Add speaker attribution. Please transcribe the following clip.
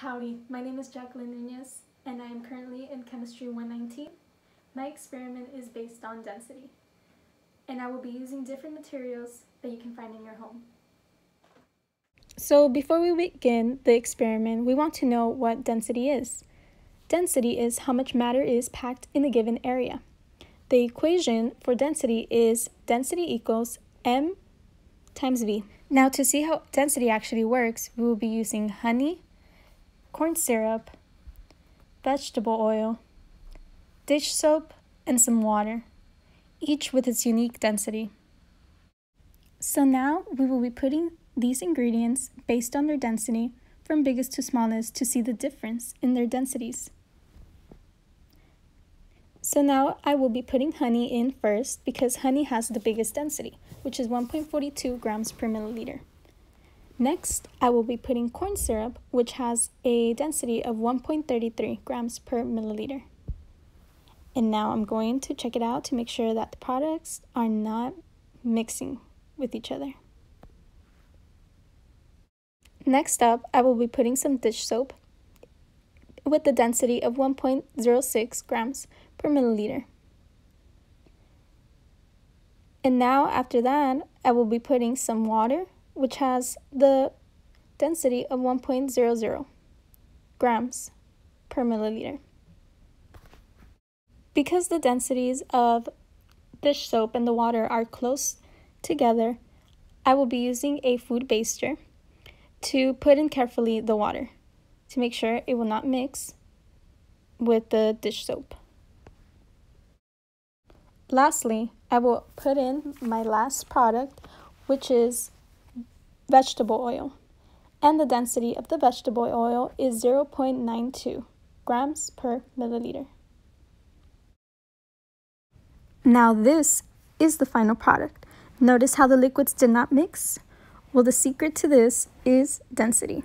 Speaker 1: Howdy, my name is Jacqueline Nunez, and I am currently in Chemistry 119. My experiment is based on density, and I will be using different materials that you can find in your home.
Speaker 2: So before we begin the experiment, we want to know what density is. Density is how much matter is packed in a given area. The equation for density is density equals m times v. Now to see how density actually works, we will be using honey, corn syrup, vegetable oil, dish soap, and some water, each with its unique density. So now we will be putting these ingredients based on their density from biggest to smallest to see the difference in their densities. So now I will be putting honey in first because honey has the biggest density, which is 1.42 grams per milliliter. Next, I will be putting corn syrup, which has a density of 1.33 grams per milliliter. And now I'm going to check it out to make sure that the products are not mixing with each other. Next up, I will be putting some dish soap with the density of 1.06 grams per milliliter. And now after that, I will be putting some water which has the density of 1.00 grams per milliliter. Because the densities of dish soap and the water are close together, I will be using a food baster to put in carefully the water to make sure it will not mix with the dish soap. Lastly, I will put in my last product, which is vegetable oil, and the density of the vegetable oil is 0.92 grams per milliliter. Now this is the final product. Notice how the liquids did not mix? Well, the secret to this is density.